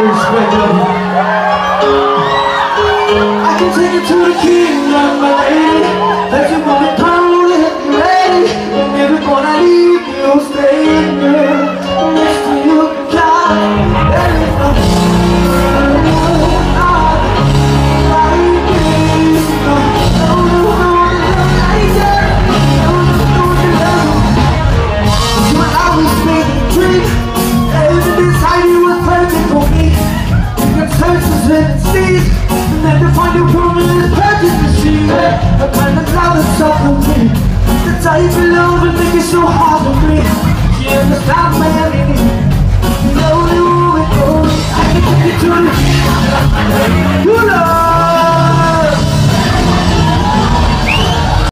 I can take it to the kingdom, my lady. think it's so hard to breathe. You stop me?